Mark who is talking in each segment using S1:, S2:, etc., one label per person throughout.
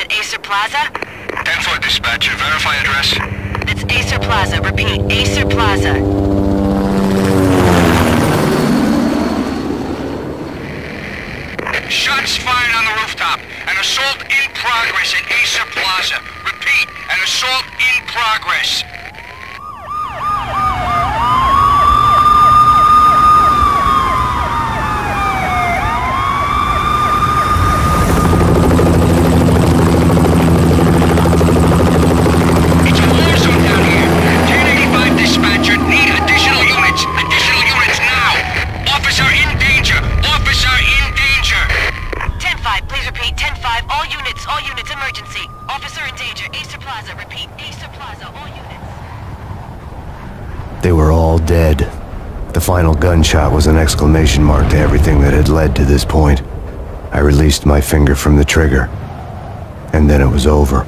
S1: at Aesir Plaza?
S2: 10-4 dispatcher, verify address.
S1: It's Aesir Plaza. Repeat, Aesir Plaza.
S2: Shots fired on the rooftop. An assault in progress at Aesir Plaza. Repeat, an assault in progress. It's a war zone down here. 1085 dispatcher, need additional units. Additional units now. Officer in danger. Officer in danger.
S1: 10-5, please repeat. 10-5, all units, all units, emergency. Officer in danger. Aesir Plaza. Repeat, Aesir Plaza, all units.
S3: They were all dead. The final gunshot was an exclamation mark to everything that had led to this point. I released my finger from the trigger. And then it was over.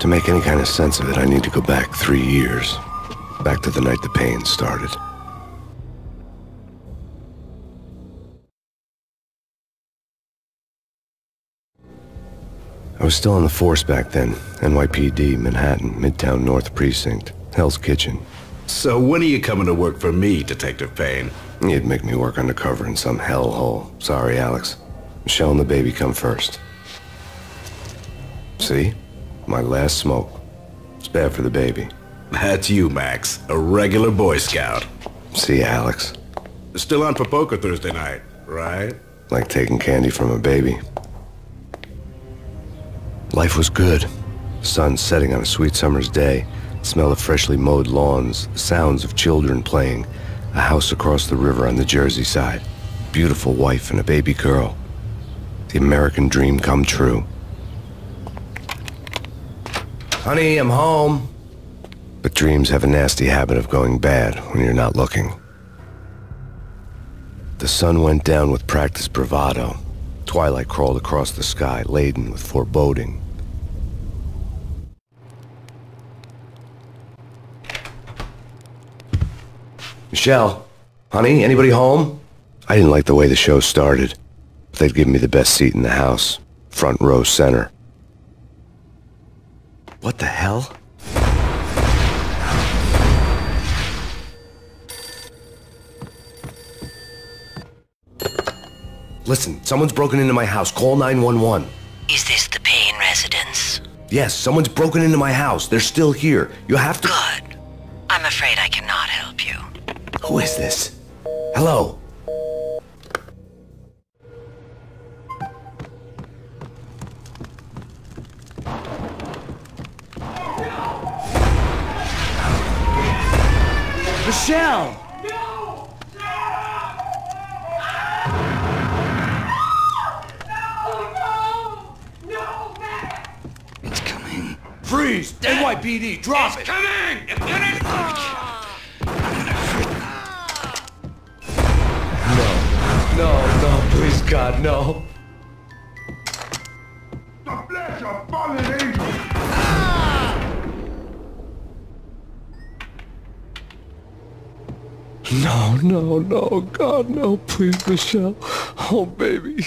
S3: To make any kind of sense of it, I need to go back three years. Back to the night the pain started. I was still on the force back then. NYPD, Manhattan, Midtown North Precinct, Hell's Kitchen.
S4: So when are you coming to work for me, Detective Payne?
S3: You'd make me work undercover in some hellhole. Sorry, Alex. Michelle and the baby come first. See? My last smoke. It's bad for the baby.
S4: That's you, Max. A regular Boy Scout.
S3: See, Alex?
S4: Still on for poker Thursday night, right?
S3: Like taking candy from a baby. Life was good. Sun setting on a sweet summer's day. Smell of freshly mowed lawns. Sounds of children playing. A house across the river on the Jersey side. Beautiful wife and a baby girl. The American dream come true. Honey, I'm home. But dreams have a nasty habit of going bad when you're not looking. The sun went down with practiced bravado. Twilight crawled across the sky, laden with foreboding. Michelle, honey, anybody home? I didn't like the way the show started. But They'd give me the best seat in the house, front row center. What the hell? Listen, someone's broken into my house. Call 911.
S1: Is this the Payne residence?
S3: Yes, someone's broken into my house. They're still here. You have to...
S1: Good. I'm afraid I cannot help you.
S3: Who is this? Hello?
S5: Michelle!
S2: Coming.
S3: Freeze! NYPD, drop it!
S2: Coming! Get it!
S3: No, no, please, God, no.
S6: The flesh of fallen angels!
S3: No, no, no, God, no, please, Michelle. Oh, baby.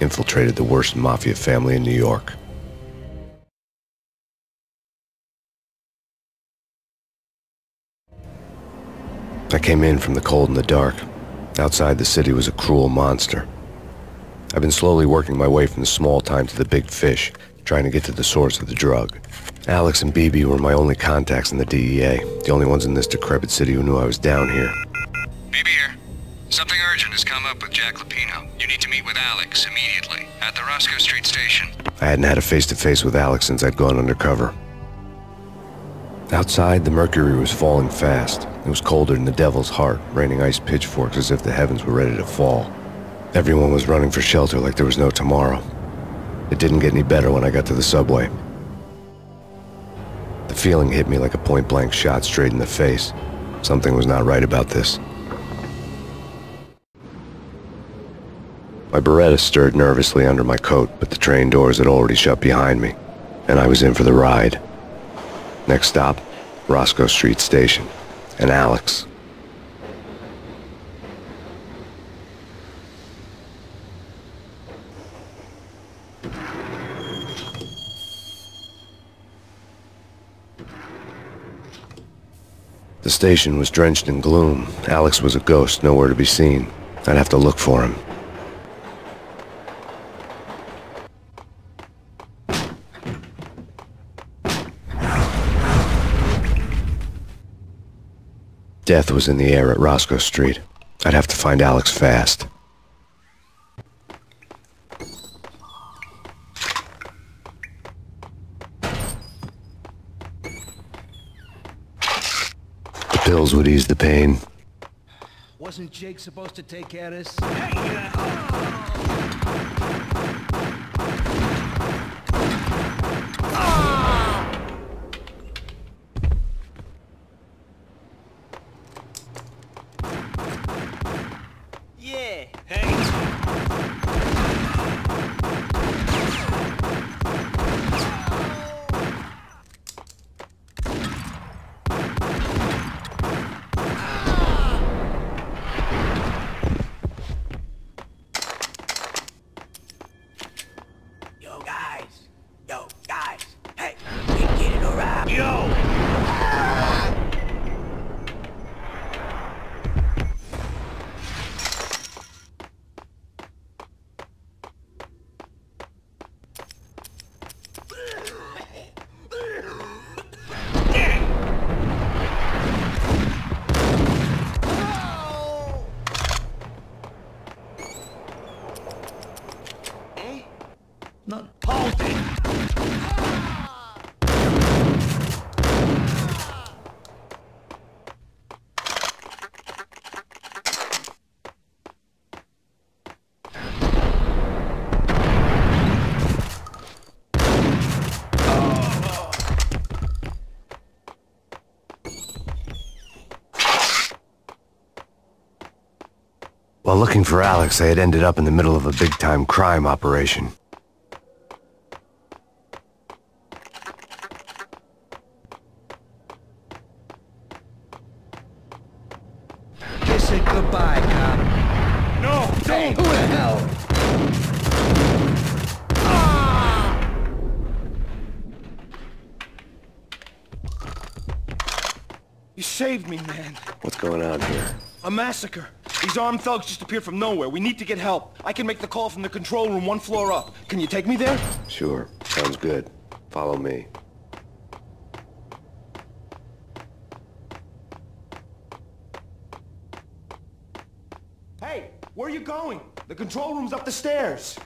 S3: infiltrated the worst mafia family in New York. I came in from the cold and the dark. Outside the city was a cruel monster. I've been slowly working my way from the small time to the big fish, trying to get to the source of the drug. Alex and BB were my only contacts in the DEA, the only ones in this decrepit city who knew I was down here.
S2: Urgent has come up with Jack Lupino. You need to meet with Alex immediately at the Roscoe Street station.
S3: I hadn't had a face-to-face with Alex since I'd gone undercover. Outside, the mercury was falling fast. It was colder than the devil's heart, raining ice pitchforks as if the heavens were ready to fall. Everyone was running for shelter like there was no tomorrow. It didn't get any better when I got to the subway. The feeling hit me like a point-blank shot straight in the face. Something was not right about this. My Beretta stirred nervously under my coat, but the train doors had already shut behind me, and I was in for the ride. Next stop, Roscoe Street Station, and Alex. The station was drenched in gloom. Alex was a ghost, nowhere to be seen. I'd have to look for him. Death was in the air at Roscoe Street. I'd have to find Alex fast. The pills would ease the pain.
S5: Wasn't Jake supposed to take care of this? Yeah. Hey.
S7: Yo, guys. Yo, guys. Hey, we get it around. Yo!
S5: Not hold it.
S3: While looking for Alex, I had ended up in the middle of a big-time crime operation.
S5: Kiss it goodbye, cop. No, don't. Who the hell? Ah!
S8: You saved me, man.
S3: What's going on here?
S8: A massacre. These armed thugs just appeared from nowhere. We need to get help. I can make the call from the control room one floor up. Can you take me there?
S3: Sure, sounds good. Follow me.
S8: Hey, where are you going? The control room's up the stairs.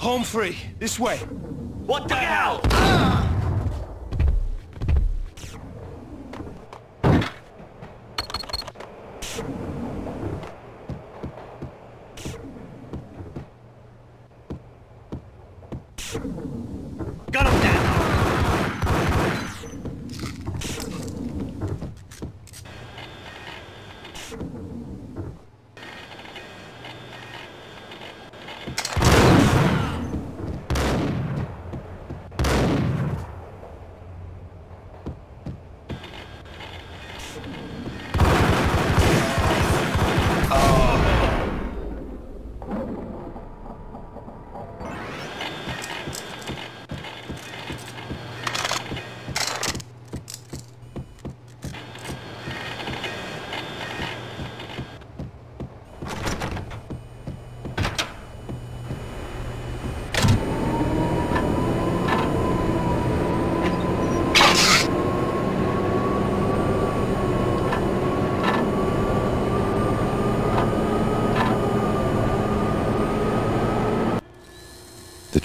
S8: Home free. This way.
S7: What the hell? Got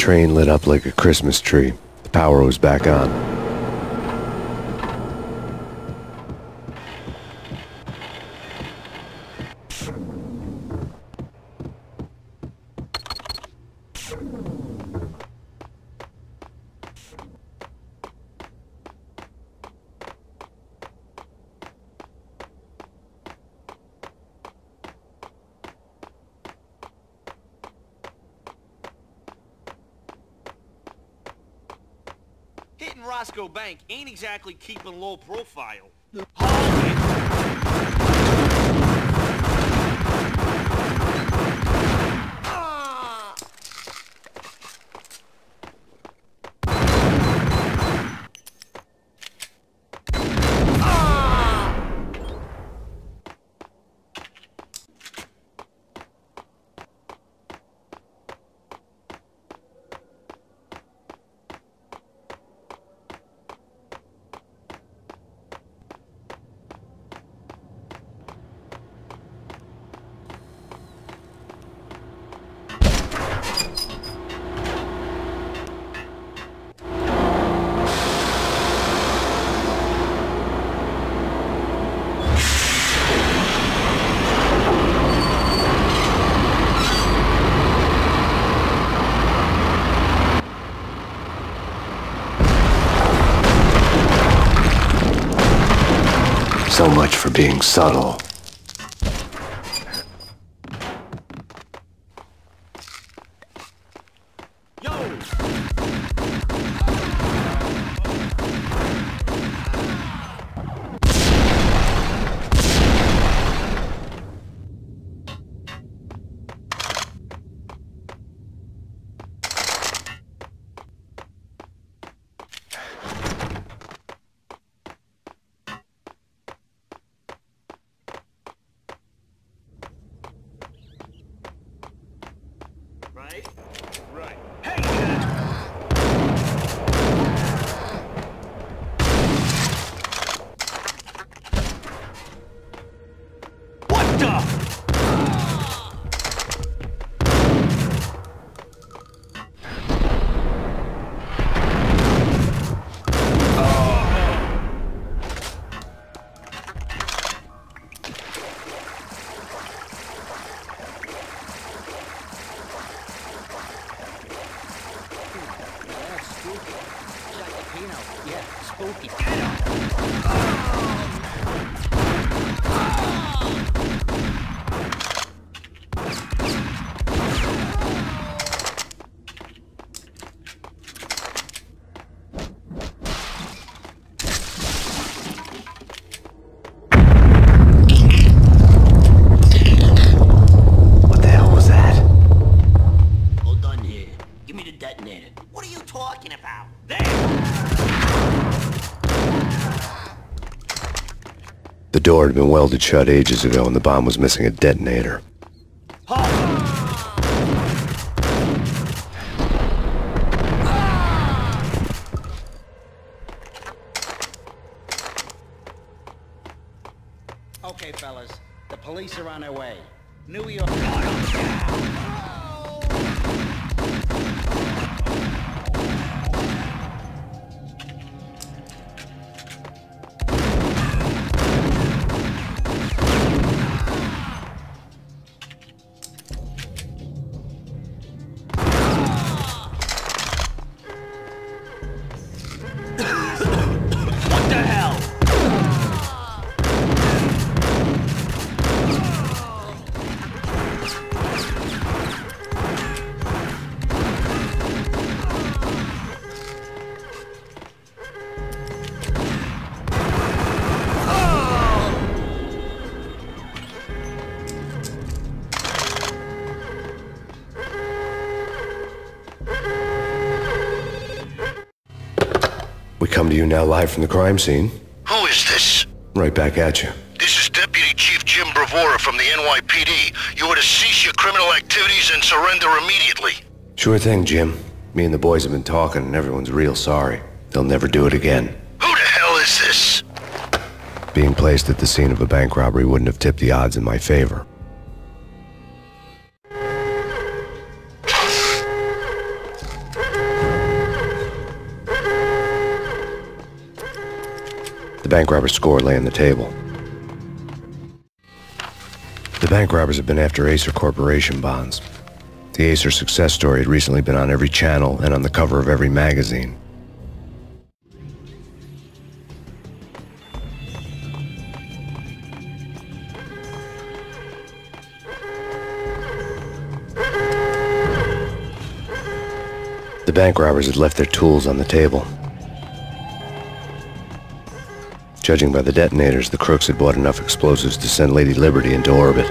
S3: train lit up like a Christmas tree. The power was back on.
S9: Hitting Roscoe Bank ain't exactly keeping low profile. So much for being subtle.
S3: Door had been welded shut ages ago and the bomb was missing a detonator. Come to you now live from the crime scene.
S10: Who is this?
S3: Right back at you.
S10: This is Deputy Chief Jim Bravura from the NYPD. You are to cease your criminal activities and surrender immediately.
S3: Sure thing, Jim. Me and the boys have been talking and everyone's real sorry. They'll never do it again.
S10: Who the hell is this?
S3: Being placed at the scene of a bank robbery wouldn't have tipped the odds in my favor. The bank robber's score lay on the table. The bank robbers had been after Aesir Corporation bonds. The Aesir success story had recently been on every channel and on the cover of every magazine. The bank robbers had left their tools on the table. Judging by the detonators, the crooks had bought enough explosives to send Lady Liberty into orbit.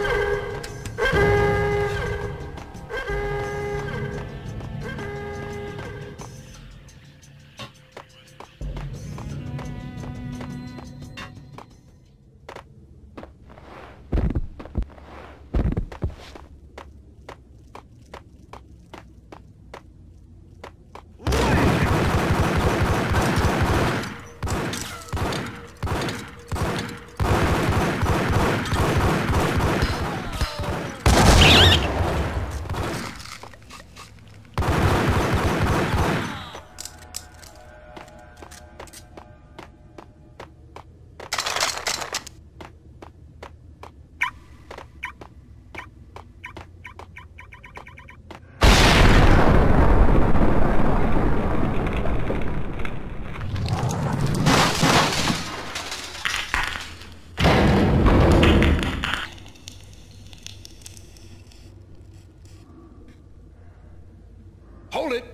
S11: Hold it!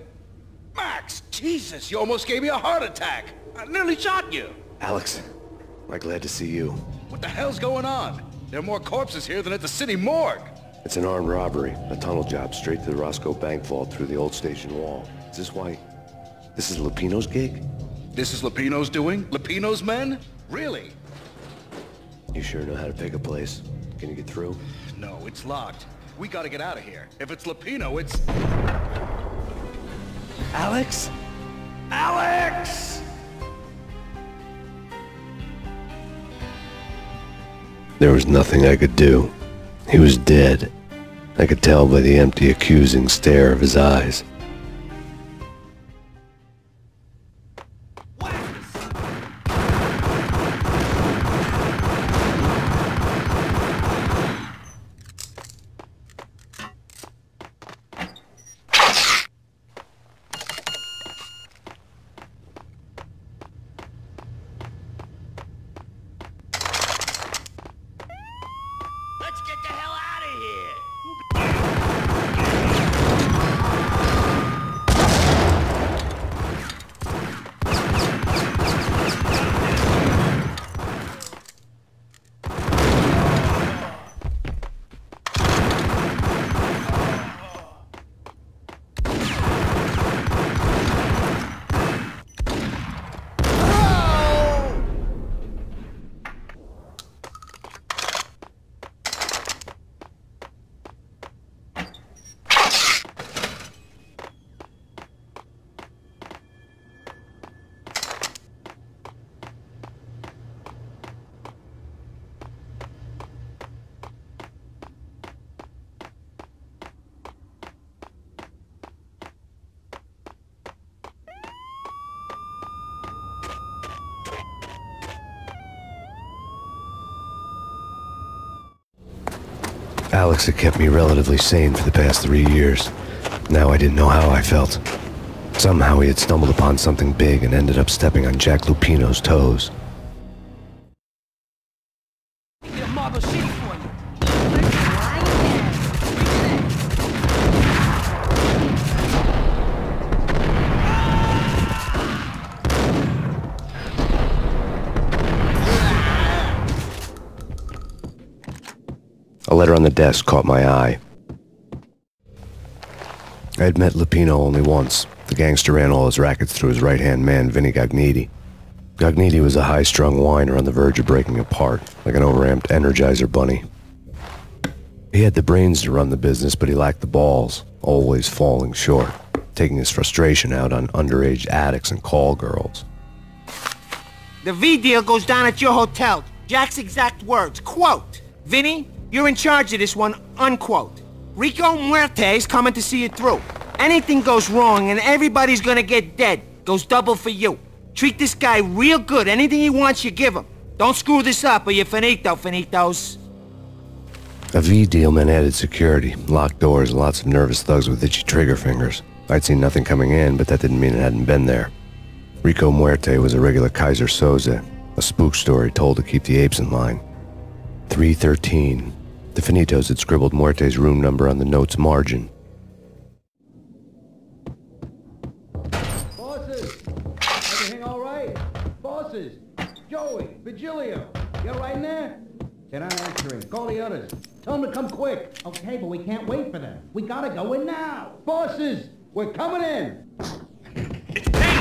S11: Max! Jesus, you almost gave me a heart attack! I nearly shot you!
S3: Alex, I glad to see you.
S11: What the hell's going on? There are more corpses here than at the city morgue!
S3: It's an armed robbery, a tunnel job straight to the Roscoe Bank vault through the old station wall. Is this why... This is Lupino's gig?
S11: This is Lupino's doing? Lupino's men? Really?
S3: You sure know how to pick a place. Can you get through?
S11: No, it's locked. We gotta get out of here. If it's Lupino, it's... Alex? Alex!
S3: There was nothing I could do. He was dead. I could tell by the empty, accusing stare of his eyes.
S8: Let's get the hell out of here! Alex had kept me relatively sane for the past three years. Now I didn't know how I felt. Somehow he had stumbled upon something big and ended up stepping on Jack Lupino's toes. Desk caught my eye. I had met Lupino only once. The gangster ran all his rackets through his right-hand man, Vinny Gognitti. Gognitti was a high-strung whiner on the verge of breaking apart, like an overamped Energizer bunny. He had the brains to run the business, but he lacked the balls, always falling short, taking his frustration out on underage addicts and call girls.
S12: The V deal goes down at your hotel. Jack's exact words, quote, Vinny, you're in charge of this one, unquote. Rico Muerte is coming to see it through. Anything goes wrong and everybody's gonna get dead. Goes double for you. Treat this guy real good. Anything he wants, you give him. Don't screw this up or you're finito, finitos.
S3: A V deal meant added security, locked doors, lots of nervous thugs with itchy trigger fingers. I'd seen nothing coming in, but that didn't mean it hadn't been there. Rico Muerte was a regular Keyser Söze, a spook story told to keep the apes in line. 313. The Finitos had scribbled Muerte's room number on the note's margin.
S5: Bosses! Everything all right? Bosses! Joey! Vigilio! You right in there? They're not answering. Call the others. Tell them to come quick. Okay, but we can't wait for them. We gotta go in now. Bosses! We're coming in!
S9: It's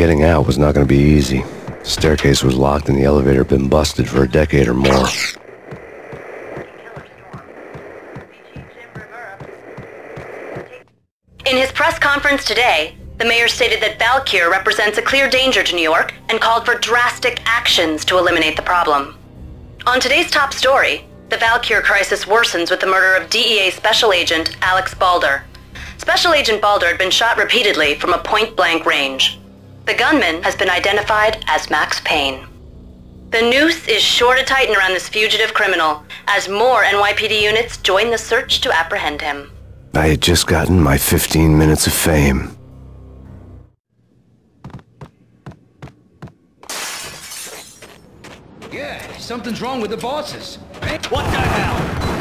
S3: Getting out was not going to be easy. The staircase was locked and the elevator had been busted for a decade or more.
S1: In his press conference today, the mayor stated that Valkyr represents a clear danger to New York and called for drastic actions to eliminate the problem. On today's top story, the Valkyr crisis worsens with the murder of DEA Special Agent Alex Balder. Special Agent Balder had been shot repeatedly from a point-blank range. The gunman has been identified as Max Payne. The noose is sure to tighten around this fugitive criminal as more NYPD units join the search to apprehend him.
S3: I had just gotten my 15 minutes of fame.
S5: Yeah, something's wrong with the bosses.
S9: What the hell?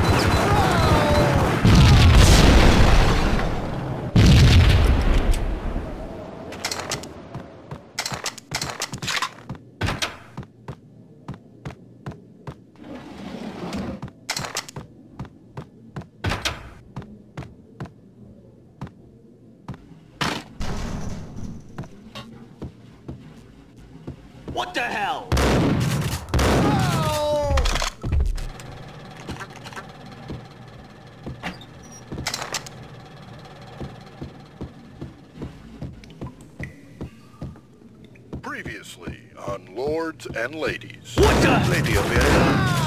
S9: What the hell?
S13: Previously on Lords and Ladies.
S9: What the?
S13: Lady Amelia,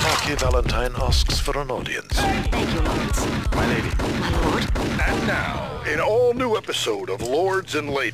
S13: Marquis Valentine asks for an audience.
S1: Thank you, Lawrence.
S13: My lady.
S1: My lord.
S13: And now, an all-new episode of Lords and Ladies.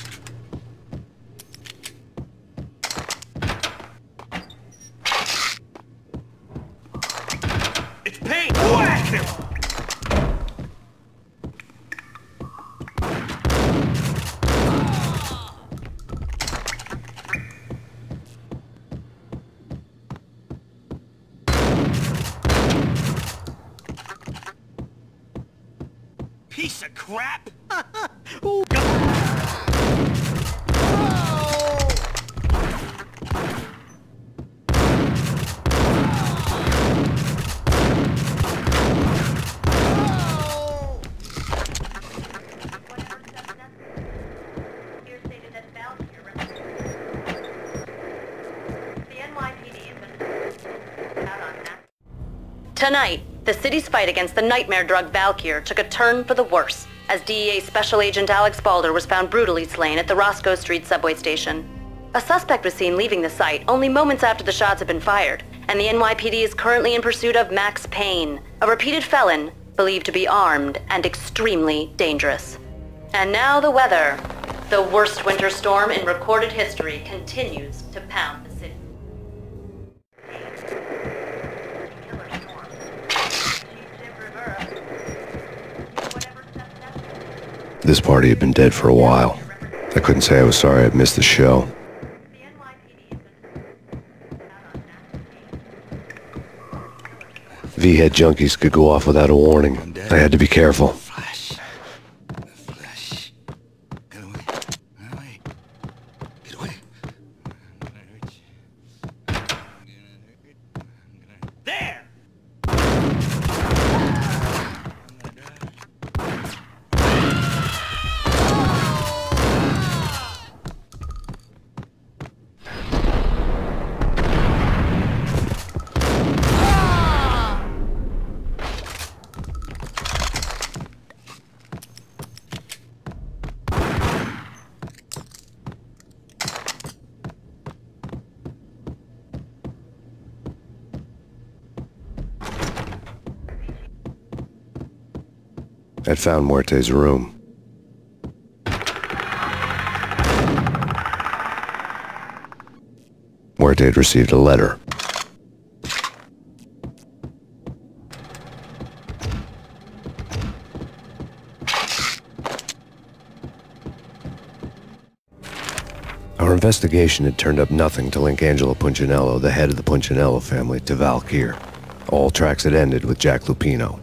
S1: The city's fight against the nightmare drug Valkyr took a turn for the worse as DEA Special Agent Alex Balder was found brutally slain at the Roscoe Street subway station. A suspect was seen leaving the site only moments after the shots had been fired, and the NYPD is currently in pursuit of Max Payne, a repeated felon believed to be armed and extremely dangerous. And now the weather. The worst winter storm in recorded history continues to pound the city.
S3: This party had been dead for a while. I couldn't say I was sorry I'd missed the show. V-head junkies could go off without a warning. I had to be careful. I'd found Muerte's room. Muerte had received a letter. Our investigation had turned up nothing to link Angelo Punchinello, the head of the Punchinello family, to Valkyr. All tracks had ended with Jack Lupino.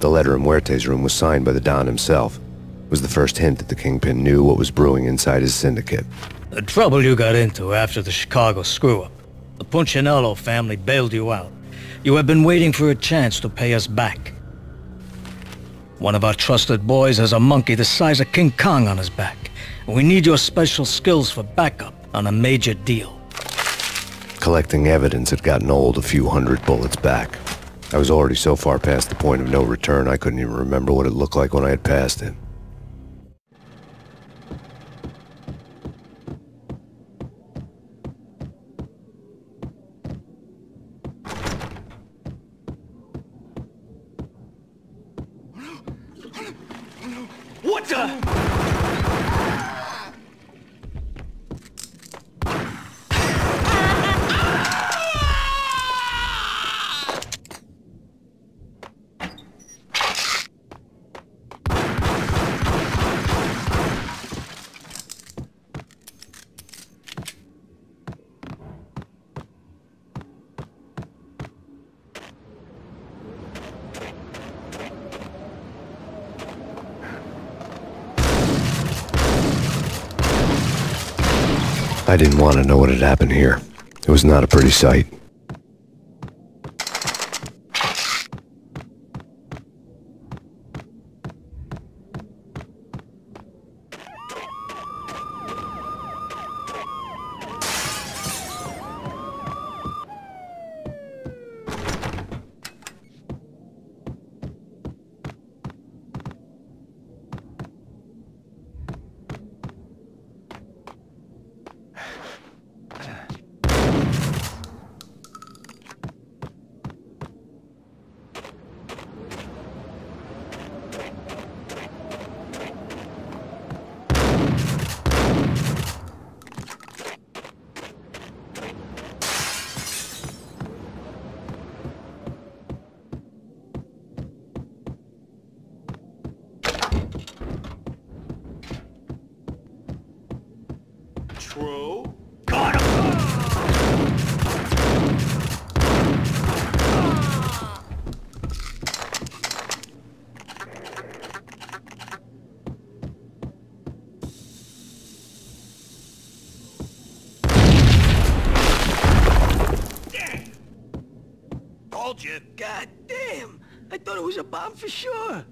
S3: The letter in Muerte's room was signed by the Don himself. It was the first hint that the Kingpin knew what was brewing inside his syndicate.
S14: The trouble you got into after the Chicago screw-up. The Punchinello family bailed you out. You have been waiting for a chance to pay us back. One of our trusted boys has a monkey the size of King Kong on his back. We need your special skills for backup on a major deal.
S3: Collecting evidence had gotten old a few hundred bullets back. I was already so far past the point of no return I couldn't even remember what it looked like when I had passed it. Know what had happened here. It was not a pretty sight.
S9: True.
S15: Told you. God damn. I thought it was a bomb for sure.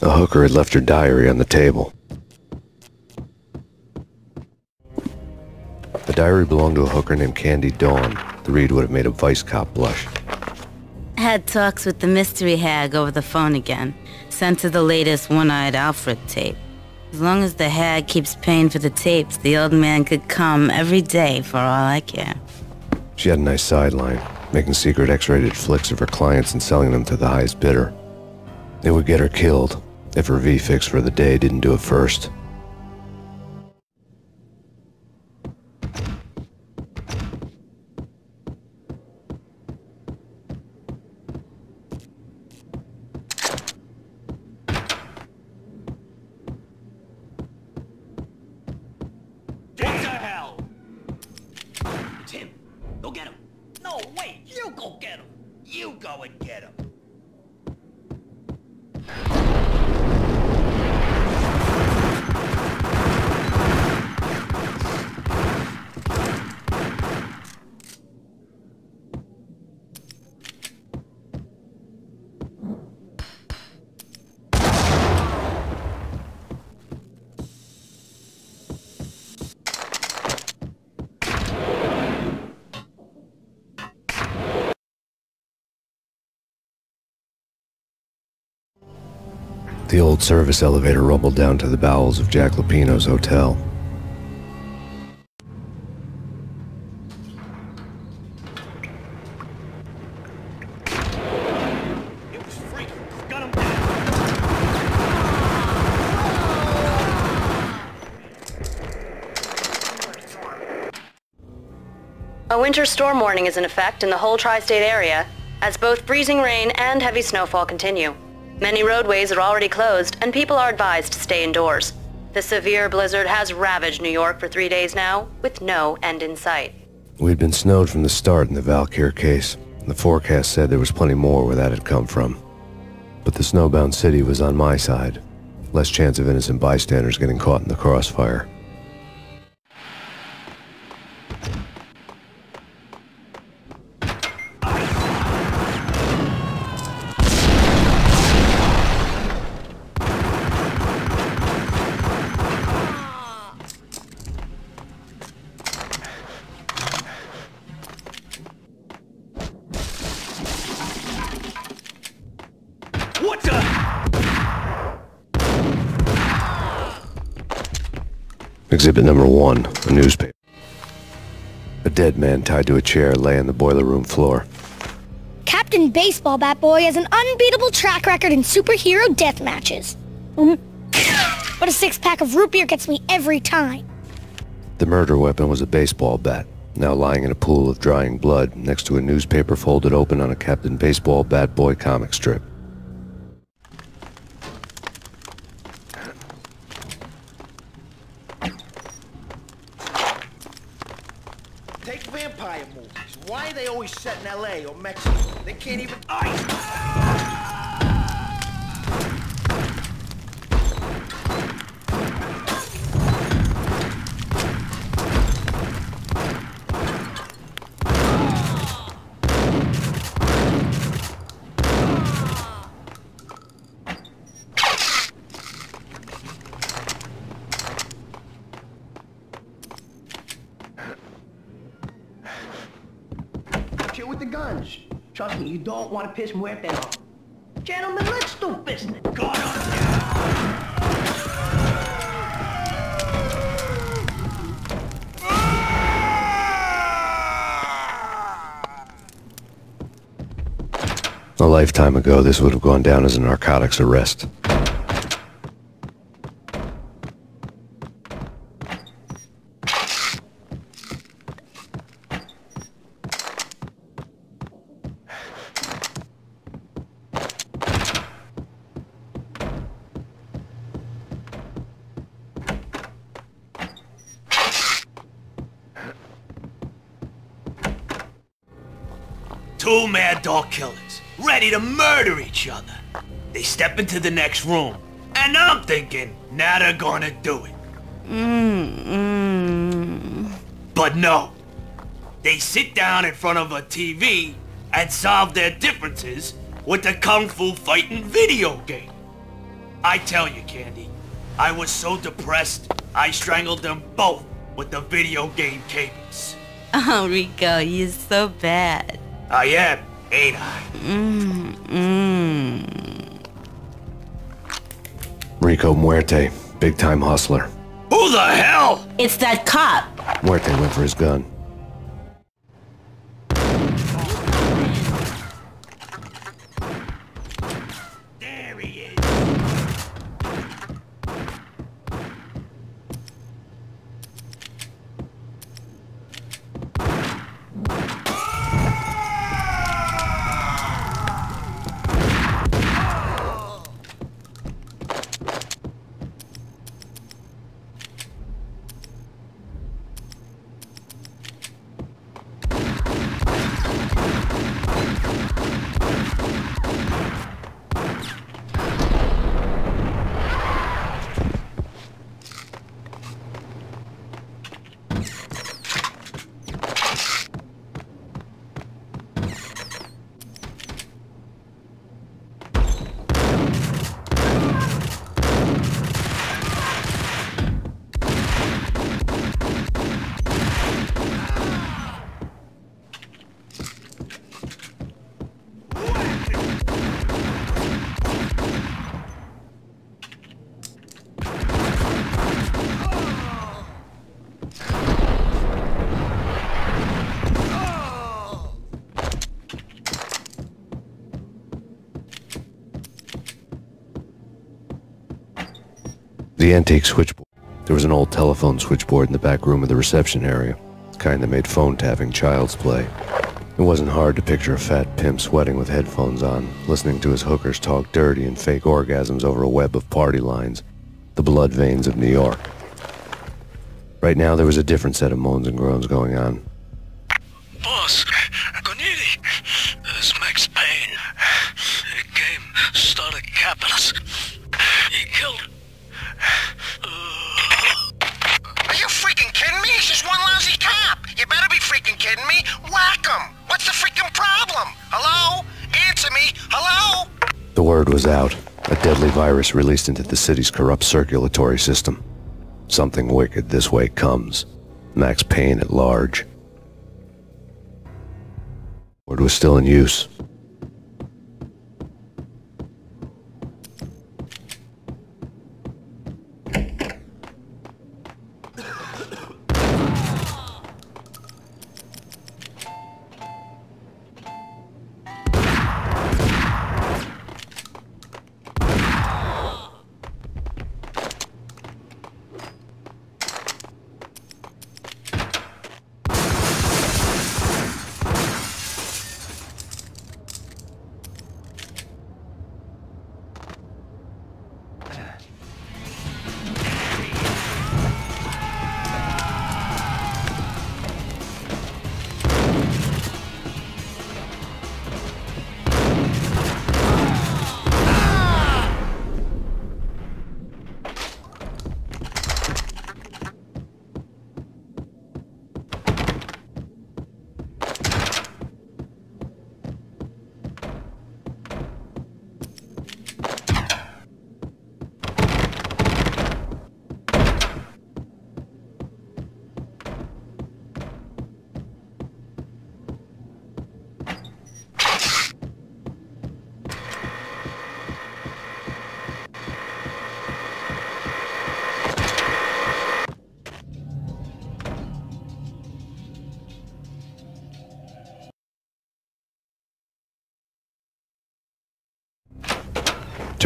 S3: The hooker had left her diary on the table. The diary belonged to a hooker named Candy Dawn. The read would have made a vice cop blush.
S16: Had talks with the mystery hag over the phone again. Sent her the latest one-eyed Alfred tape. As long as the hag keeps paying for the tapes, the old man could come every day for all I care.
S3: She had a nice sideline, making secret X-rated flicks of her clients and selling them to the highest bidder. It would get her killed if her V-fix for the day didn't do it first.
S15: The
S3: old service elevator rumbled down to the bowels of Jack Lupino's hotel.
S1: A winter storm warning is in effect in the whole tri-state area, as both freezing rain and heavy snowfall continue. Many roadways are already closed, and people are advised to stay indoors. The severe blizzard has ravaged New York for three days now, with no end in sight.
S3: We'd been snowed from the start in the Valkyr case. The forecast said there was plenty more where that had come from. But the snowbound city was on my side. Less chance of innocent bystanders getting caught in the crossfire. Exhibit number one, a newspaper. A dead man tied to a chair lay on the boiler room floor.
S17: Captain Baseball Bat Boy has an unbeatable track record in superhero death matches. Um, but a six pack of root beer gets me every time.
S3: The murder weapon was a baseball bat, now lying in a pool of drying blood next to a newspaper folded open on a Captain Baseball Bat Boy comic strip.
S8: Set in L.A. or Mexico? They can't even... Ice!
S18: Chill with the guns. Trust me, you don't want to piss Muerte off. Gentlemen, let's do business.
S3: A lifetime ago, this would have gone down as a narcotics arrest.
S9: Each other. They step into the next room, and I'm thinking, now they're gonna do it.
S16: Mm-mm.
S9: But no. They sit down in front of a TV and solve their differences with the Kung Fu fighting video game. I tell you, Candy, I was so depressed, I strangled them both with the video game cables.
S16: Oh, Rico, you're so bad.
S9: I am, ain't I?
S16: Mm-mm.
S3: Rico Muerte, big time hustler.
S9: Who the hell?
S16: It's that cop.
S3: Muerte went for his gun. The antique switchboard. There was an old telephone switchboard in the back room of the reception area, the kind that made phone tapping child's play. It wasn't hard to picture a fat pimp sweating with headphones on, listening to his hookers talk dirty and fake orgasms over a web of party lines, the blood veins of New York. Right now, there was a different set of moans and groans going on.
S14: Boss,
S3: word was out. A deadly virus released into the city's corrupt circulatory system. Something wicked this way comes. Max Payne at large. Word was still in use.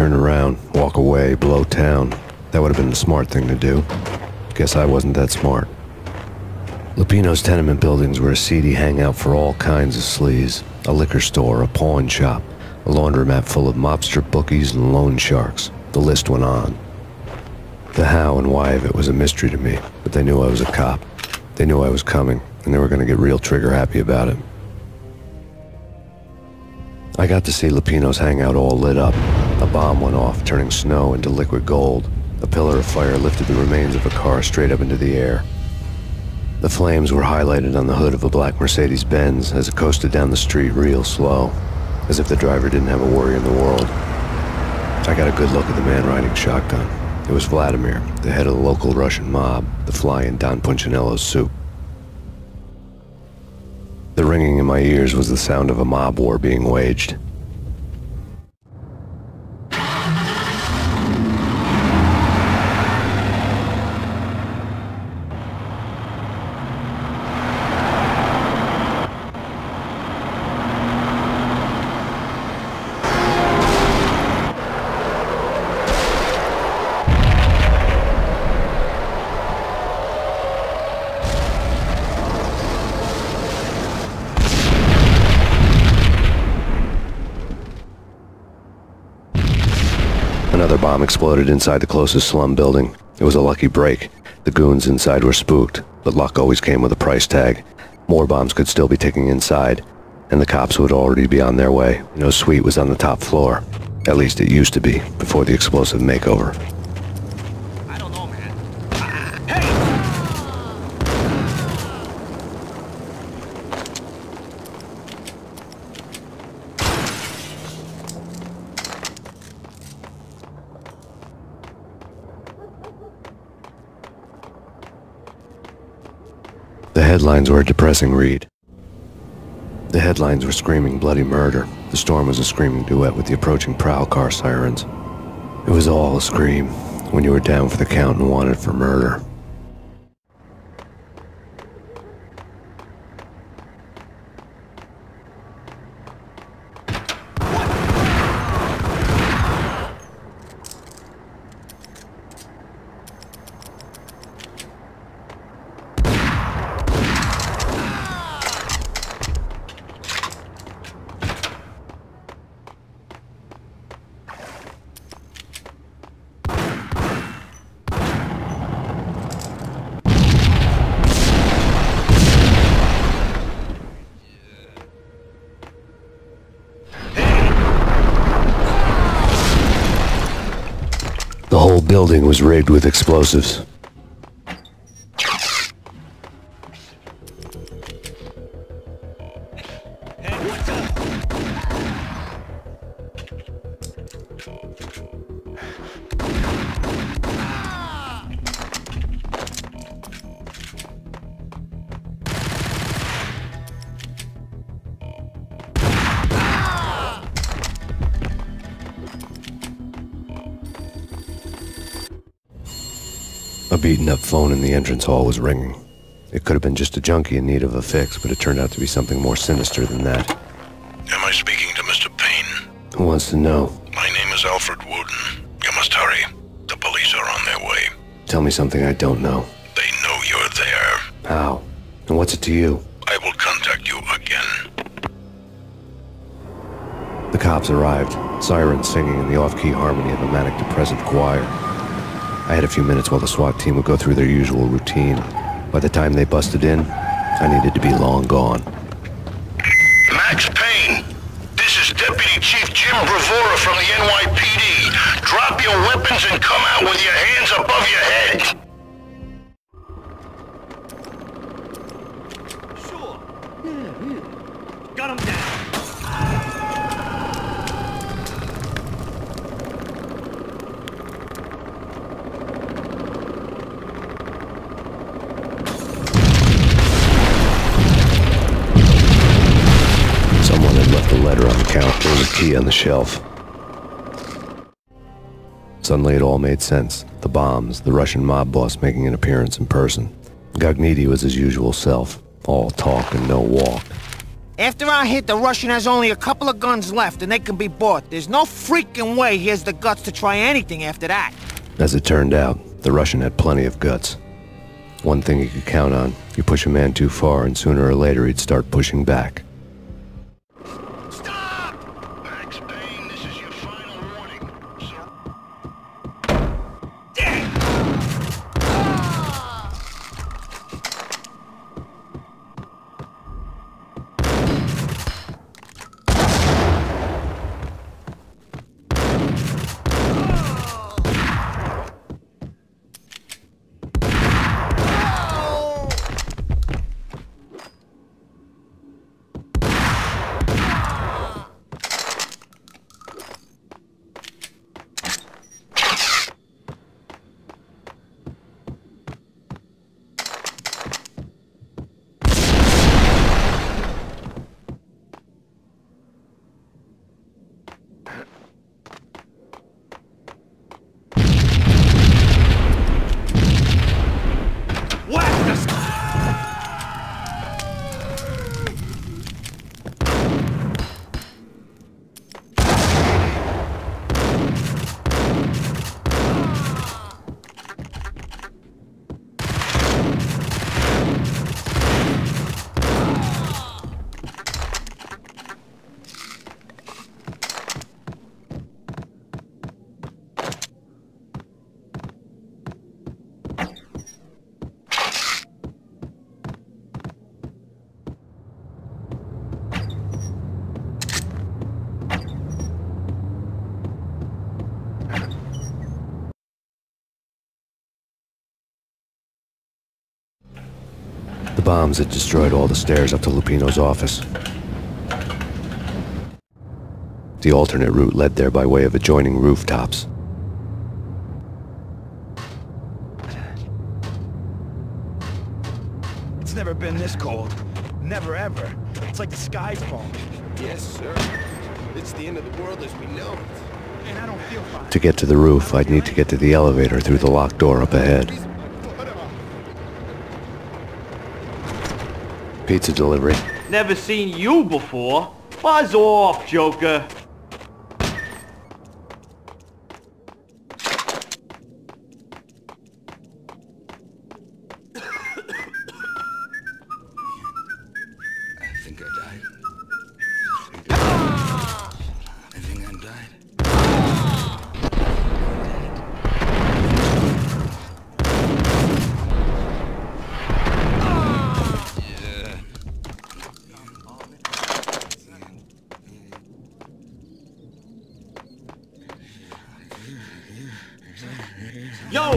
S3: Turn around, walk away, blow town. That would have been the smart thing to do. Guess I wasn't that smart. Lupino's tenement buildings were a seedy hangout for all kinds of sleaze. A liquor store, a pawn shop, a laundromat full of mobster bookies and loan sharks. The list went on. The how and why of it was a mystery to me, but they knew I was a cop. They knew I was coming, and they were going to get real trigger happy about it. I got to see Lupino's hangout all lit up. Bomb went off, turning snow into liquid gold. A pillar of fire lifted the remains of a car straight up into the air. The flames were highlighted on the hood of a black Mercedes-Benz as it coasted down the street real slow, as if the driver didn't have a worry in the world. I got a good look at the man riding shotgun. It was Vladimir, the head of the local Russian mob, the fly in Don Punchinello's soup. The ringing in my ears was the sound of a mob war being waged. Bomb exploded inside the closest slum building. It was a lucky break. The goons inside were spooked, but luck always came with a price tag. More bombs could still be ticking inside, and the cops would already be on their way. No suite was on the top floor. At least it used to be, before the explosive makeover. Headlines were a depressing read. The headlines were screaming bloody murder. The storm was a screaming duet with the approaching prowl car sirens. It was all a scream when you were down for the count and wanted for murder. building was rigged with explosives. Beaten up phone in the entrance hall was ringing. It could have been just a junkie in need of a fix, but it turned out to be something more sinister than that.
S10: Am I speaking to Mr. Payne?
S3: Who wants to know?
S10: My name is Alfred Woden. You must hurry. The police are on their way.
S3: Tell me something I don't know.
S10: They know you're there.
S3: How? And what's it to you?
S10: I will contact you again.
S3: The cops arrived, sirens singing in the off-key harmony of a manic-depressive choir. I had a few minutes while the SWAT team would go through their usual routine. By the time they busted in, I needed to be long gone.
S10: Max Payne, this is Deputy Chief Jim Bravura from the NYPD. Drop your weapons and come out with your hands above your head.
S3: Shelf. Suddenly it all made sense. The bombs, the Russian mob boss making an appearance in person. Gognitti was his usual self. All talk and no walk.
S12: After our hit, the Russian has only a couple of guns left, and they can be bought. There's no freaking way he has the guts to try anything after that.
S3: As it turned out, the Russian had plenty of guts. One thing he could count on, you push a man too far and sooner or later he'd start pushing back. Bombs had destroyed all the stairs up to Lupino's office. The alternate route led there by way of adjoining rooftops.
S8: It's never been this cold. Never ever. It's like the sky's falling.
S19: Yes, sir. It's the end of the world as we know it.
S8: And I don't feel fine.
S3: To get to the roof, I'd need to get to the elevator through the locked door up ahead. Pizza delivery.
S9: Never seen you before. Buzz off, Joker.
S19: I think I died. I think I died. Yeah.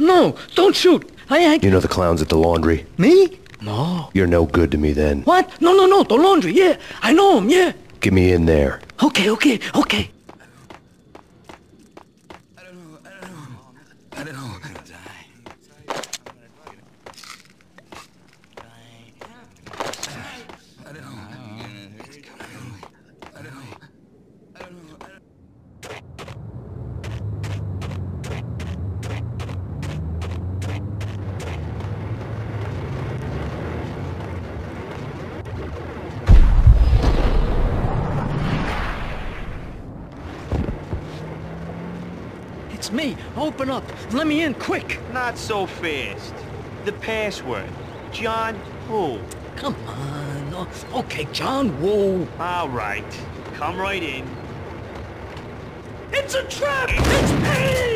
S14: No, don't shoot. I ain't...
S7: You know the clowns at the laundry?
S14: Me? No.
S7: You're no good to me then.
S14: What? No, no, no, the laundry, yeah. I know him, yeah.
S7: Get me in there.
S14: Okay, okay, okay. It's me. Open up. Let me in, quick.
S12: Not so fast. The password. John Woo.
S14: Come on. Oh, Okay, John Woo.
S12: All right. Come right in.
S14: It's a trap! It's pain!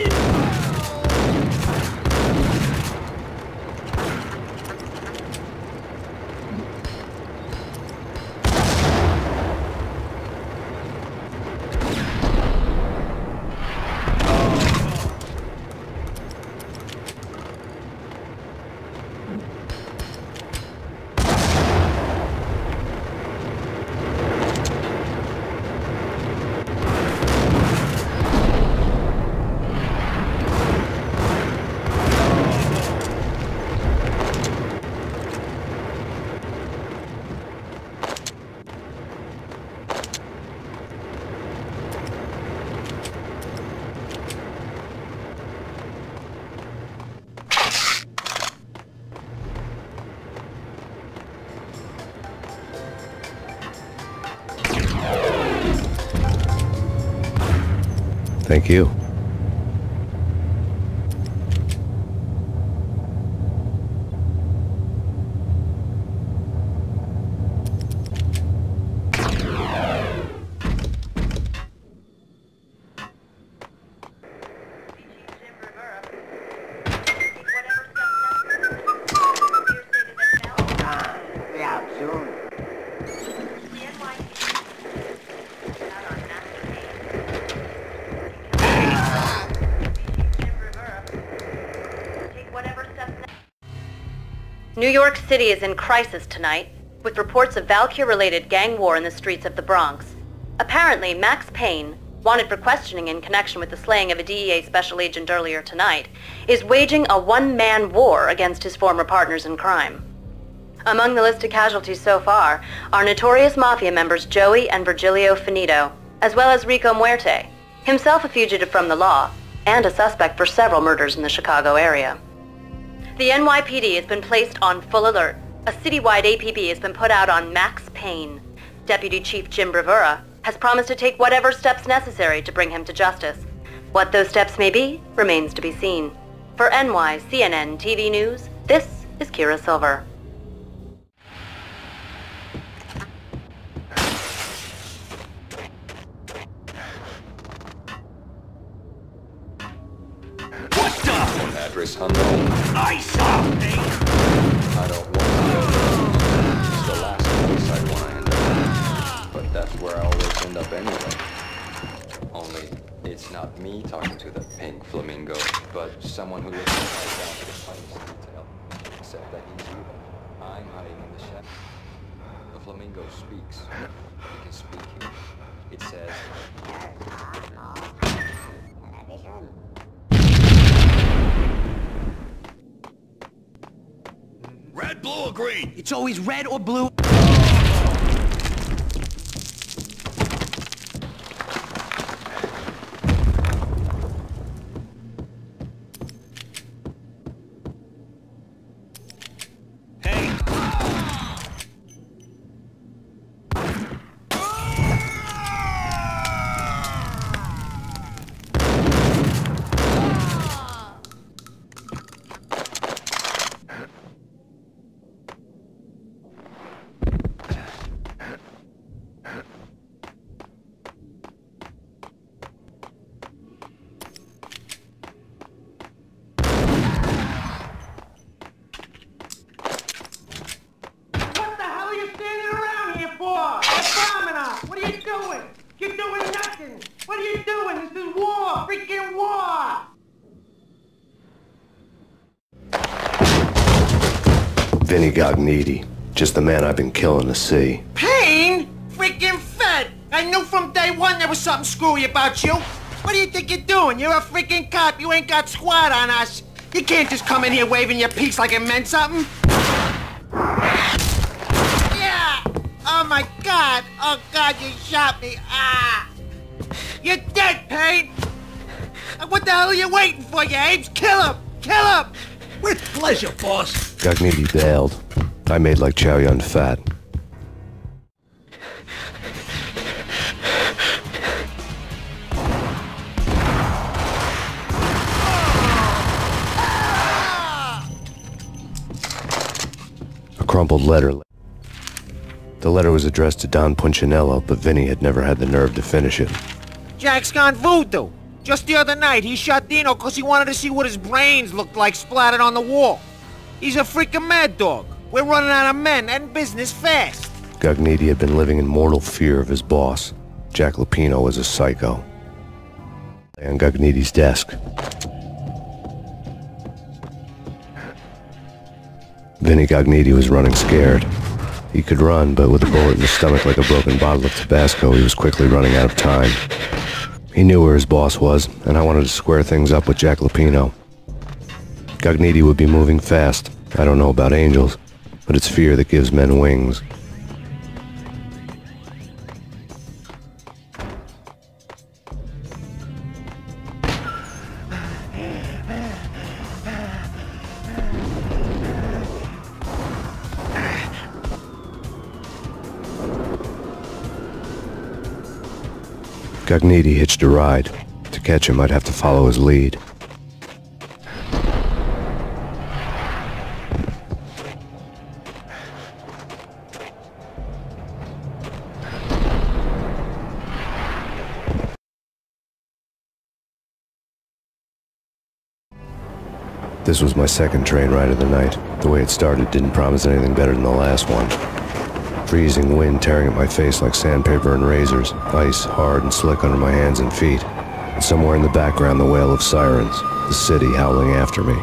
S1: The city is in crisis tonight, with reports of Valkyr-related gang war in the streets of the Bronx. Apparently, Max Payne, wanted for questioning in connection with the slaying of a DEA special agent earlier tonight, is waging a one-man war against his former partners in crime. Among the listed casualties so far are notorious mafia members Joey and Virgilio Finito, as well as Rico Muerte, himself a fugitive from the law, and a suspect for several murders in the Chicago area. The NYPD has been placed on full alert. A citywide APB has been put out on Max Payne. Deputy Chief Jim Bravura has promised to take whatever steps necessary to bring him to justice. What those steps may be remains to be seen. For NY CNN TV News, this is Kira Silver.
S19: Address unknown.
S9: I saw things.
S19: I don't want to. It's the last place I want to end up. But that's where I always end up anyway. Only, it's not me talking to the pink flamingo, but someone who lives right down to the tiniest detail. Except that he's you. I'm hiding in the shadows. The flamingo speaks. He can speak here. It says...
S9: blue, or green?
S12: It's always red or blue.
S3: Vinny Gognitti. Just the man I've been killing to see.
S12: Payne? Freaking fed! I knew from day one there was something screwy about you. What do you think you're doing? You're a freaking cop. You ain't got squad on us. You can't just come in here waving your piece like it meant something. Yeah! Oh my god! Oh god, you shot me! Ah! You're dead, Payne! What the hell are you waiting for, you apes? Kill him! Kill him!
S14: With pleasure, boss.
S3: Gognitti bailed. I made like Chow Yun Fat. A crumpled letter. The letter was addressed to Don Punchinello, but Vinny had never had the nerve to finish it.
S12: Jack's gone voodoo. Just the other night, he shot Dino because he wanted to see what his brains looked like splattered on the wall. He's a freaking mad dog. We're running out of men and business fast.
S3: Gognitti had been living in mortal fear of his boss. Jack Lupino was a psycho. On Gognitti's desk. Vinny Gognitti was running scared. He could run, but with a bullet in his stomach like a broken bottle of Tabasco, he was quickly running out of time. He knew where his boss was, and I wanted to square things up with Jack Lupino. Gognitti would be moving fast. I don't know about angels, but it's fear that gives men wings. Gognitti hitched a ride. To catch him, I'd have to follow his lead. This was my second train ride of the night. The way it started didn't promise anything better than the last one. Freezing wind tearing at my face like sandpaper and razors, ice hard and slick under my hands and feet. And somewhere in the background, the wail of sirens, the city howling after me.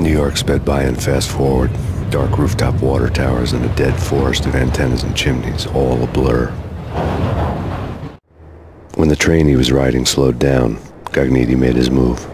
S3: New York sped by in fast forward. Dark rooftop water towers and a dead forest of antennas and chimneys, all a blur. When the train he was riding slowed down, Gognitti made his move.